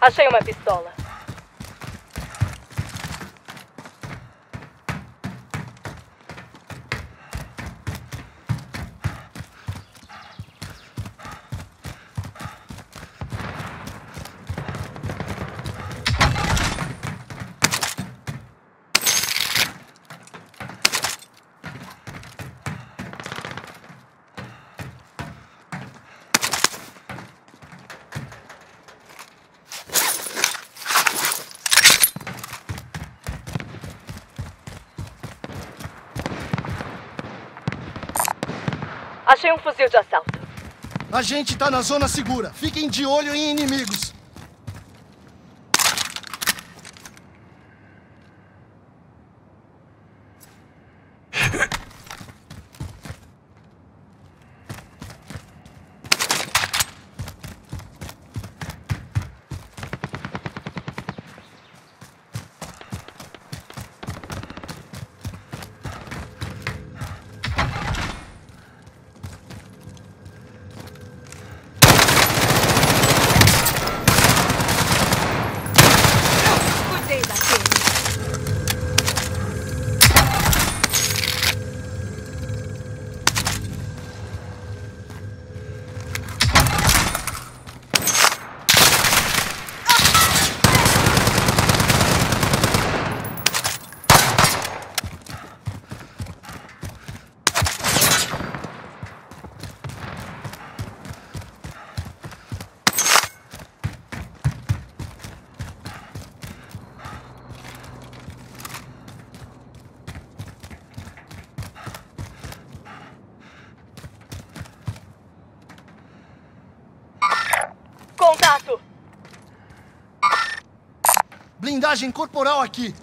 Achei uma pistola. Achei um fuzil de assalto. A gente tá na zona segura. Fiquem de olho em inimigos. Contato! Blindagem corporal aqui.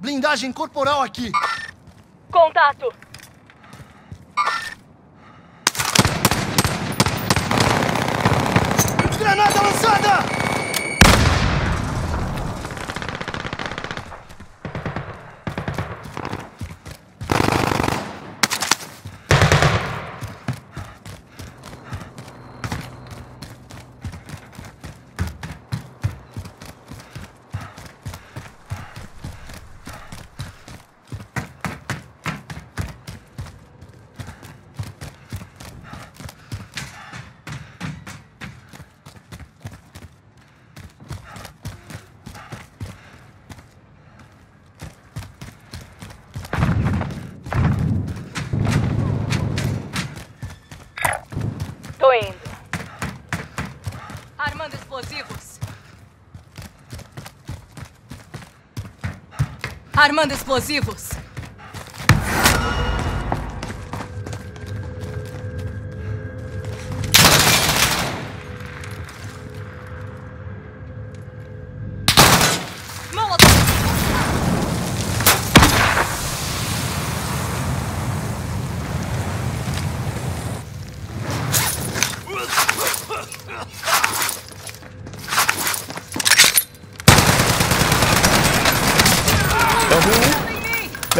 Blindagem corporal aqui. Contato! Granada lançada! Tô indo. Armando explosivos. Armando explosivos.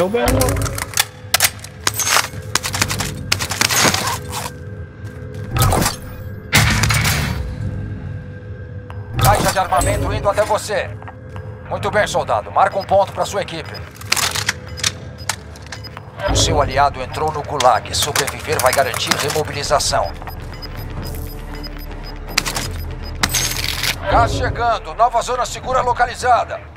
Derrubei um. Caixa de armamento indo até você. Muito bem, soldado. Marca um ponto para sua equipe. O seu aliado entrou no Gulag. Sobreviver vai garantir remobilização. Gás chegando. Nova zona segura localizada.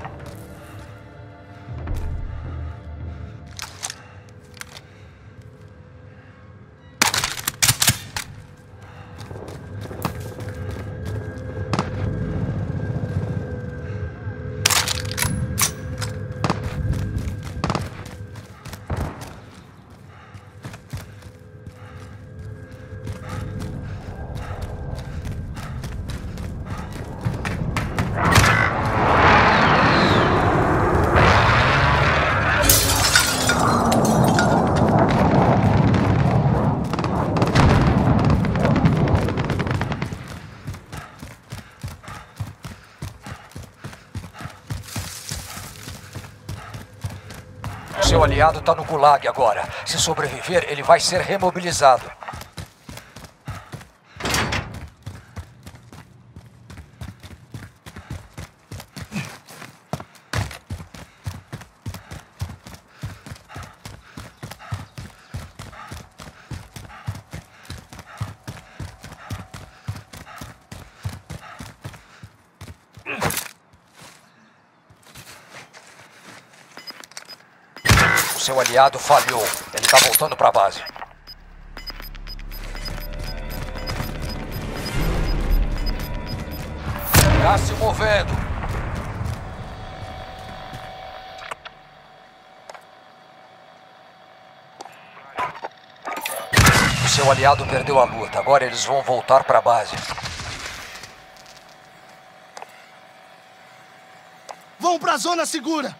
Seu aliado tá no gulag agora. Se sobreviver, ele vai ser remobilizado. Seu aliado falhou. Ele tá voltando pra base. Tá se movendo. O seu aliado perdeu a luta. Agora eles vão voltar pra base. Vão pra zona segura!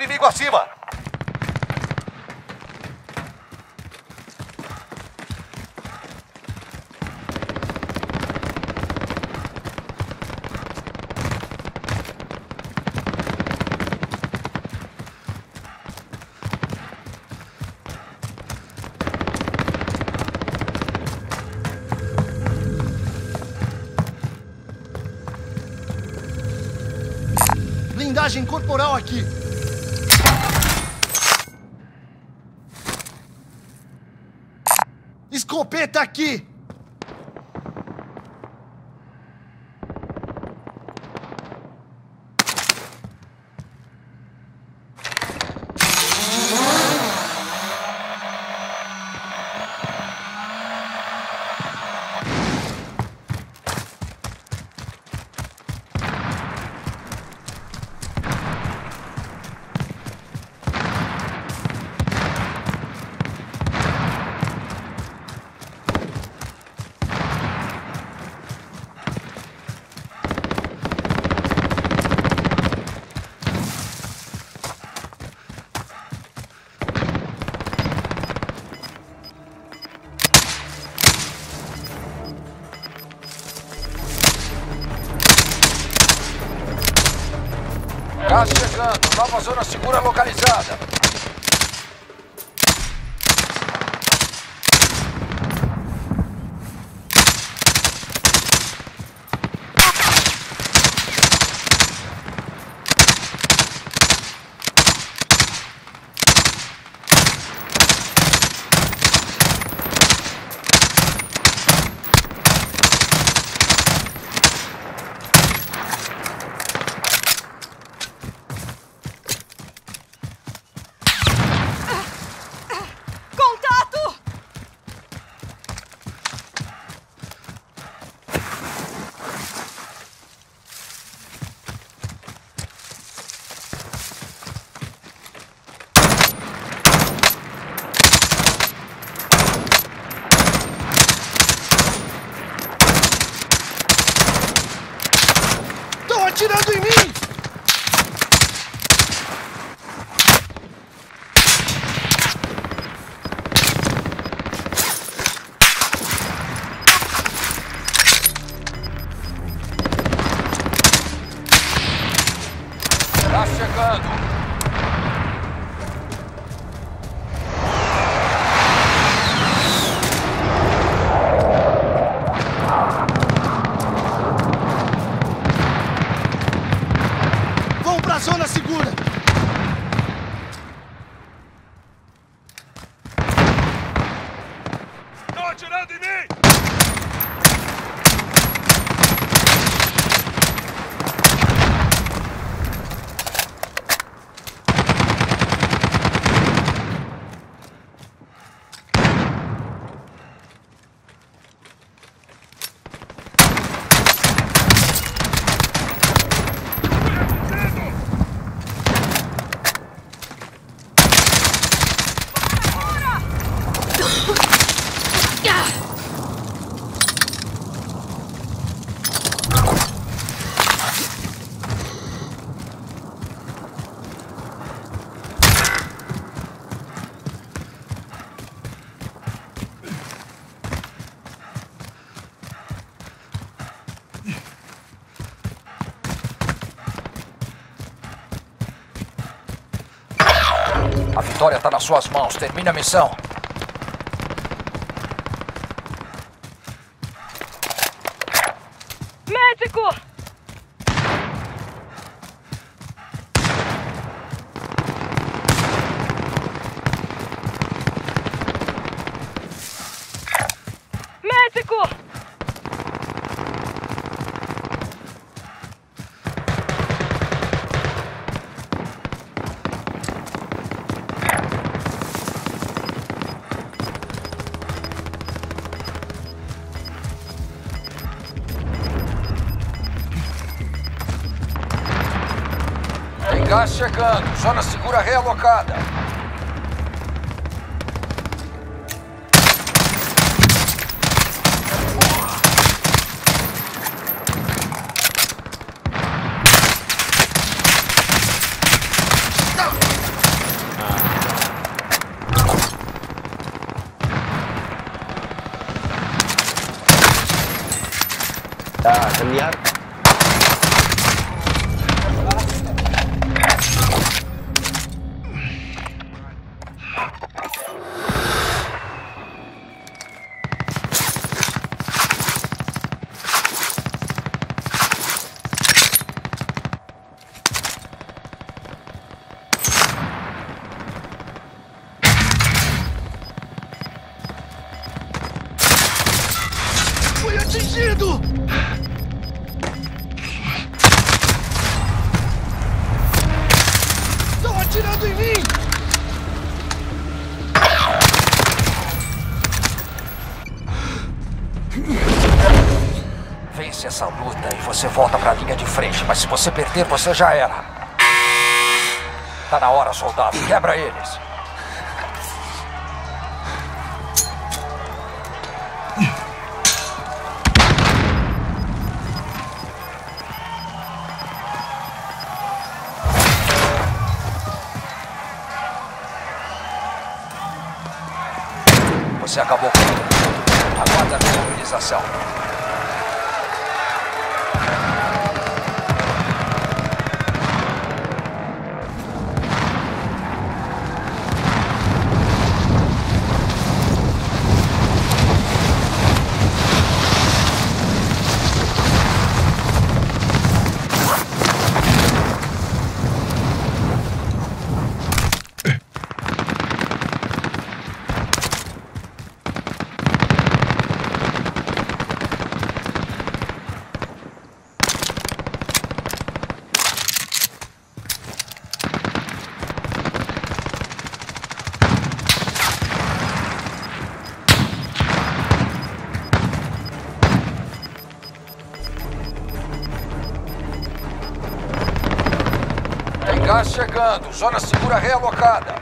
Inimigo acima! Blindagem corporal aqui! Escopeta aqui! Gás chegando. Nova zona segura localizada. Atirando em mim! Tá chegando. Vão pra zona segura! Estão atirando em mim! Vitória está nas suas mãos. Termine a missão. Chegando. Zona segura realocada. Tá, tá atirando em mim! Vence essa luta e você volta pra linha de frente. Mas se você perder, você já era. Tá na hora, soldado. Quebra eles. Você acabou com tudo. Aguarda a mobilização. Gás chegando. Zona segura realocada.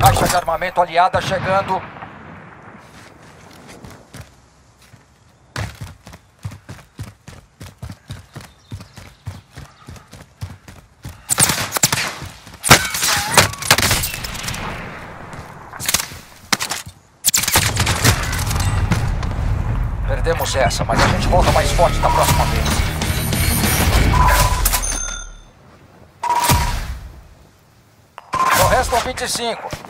Caixa de armamento aliada chegando. Perdemos essa, mas a gente volta mais forte da próxima vez. Só restam 25.